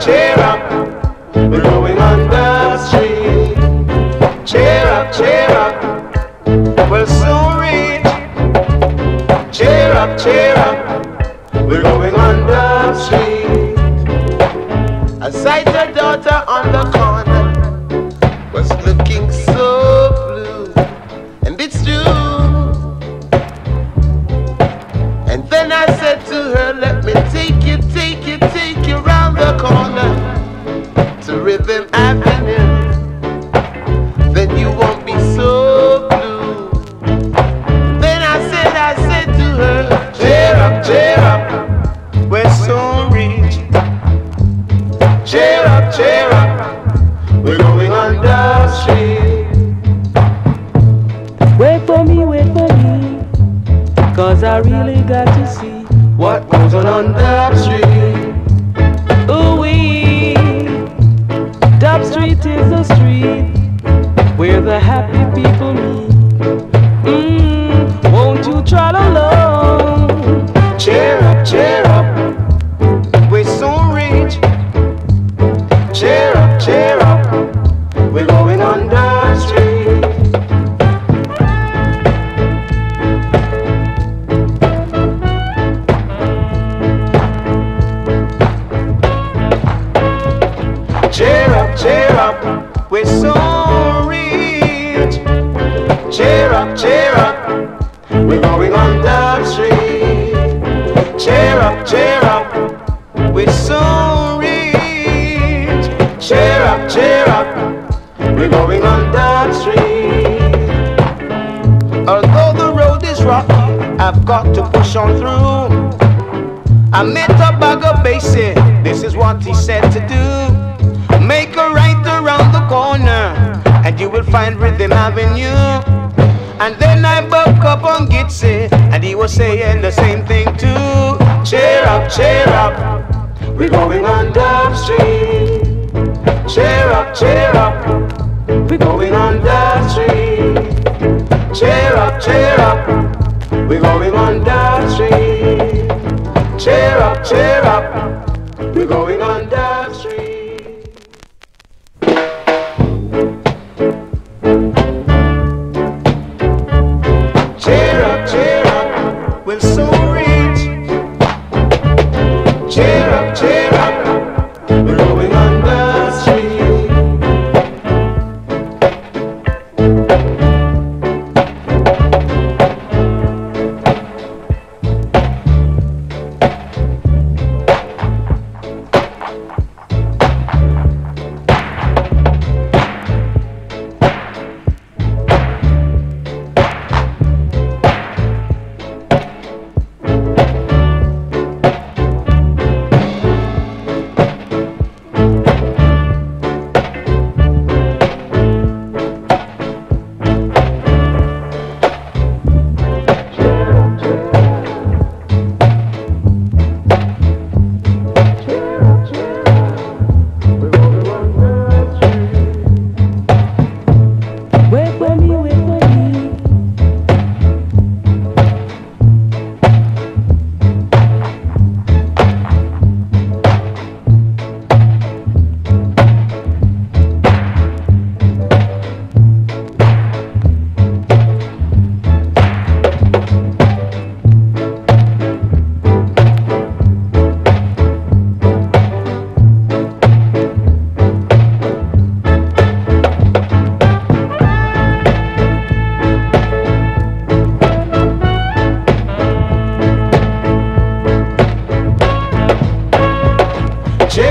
Cheer up, we're going on the street. Cheer up, cheer up, we'll soon reach. Cheer up, cheer up. living happiness, then you won't be so blue. Then I said, I said to her, cheer up, cheer up, we're so rich. Cheer up, cheer up, we're going on the street. Wait for me, wait for me, cause I really got to see what goes on under. Cheer up, cheer up. We're so rich. Cheer up, cheer up. We're going on Dub Street. Cheer up, cheer up. We're so rich. Cheer up, cheer up. We're going on Dub Street. Although the road is rocky, I've got to push on through. I met a bag of basic. This is what he said to do. find rhythm avenue. And then I buck up on Gitsy, and he was saying the same thing too. Cheer up, cheer up, we're going on Dub Street. Cheer up, cheer up, we're going on Dub Street. Cheer up, cheer up, we're going on Dub